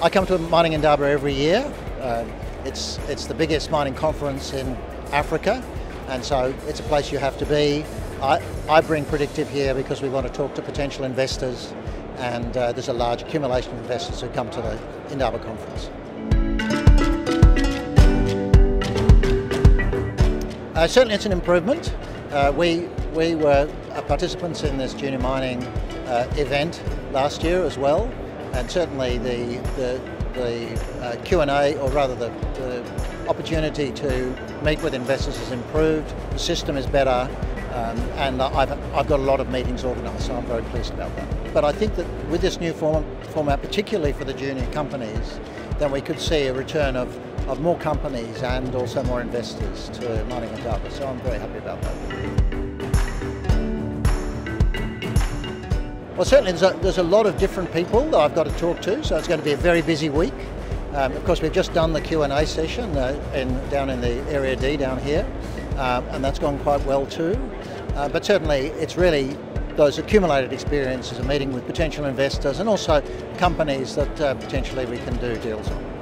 I come to Mining Indaba every year. Uh, it's, it's the biggest mining conference in Africa, and so it's a place you have to be. I, I bring Predictive here because we want to talk to potential investors, and uh, there's a large accumulation of investors who come to the Indaba conference. Uh, certainly it's an improvement. Uh, we, we were participants in this junior mining uh, event last year as well, and certainly the, the, the uh, Q&A, or rather the, the, opportunity to meet with investors has improved, the system is better, um, and I've, I've got a lot of meetings organised, so I'm very pleased about that. But I think that with this new form, format, particularly for the junior companies, then we could see a return of, of more companies and also more investors to Mining Indaba, so I'm very happy about that. Well, certainly there's a, there's a lot of different people that I've got to talk to, so it's going to be a very busy week. Um, of course, we've just done the Q&A session uh, in, down in the Area D down here, uh, and that's gone quite well too. Uh, but certainly it's really those accumulated experiences of meeting with potential investors and also companies that uh, potentially we can do deals on.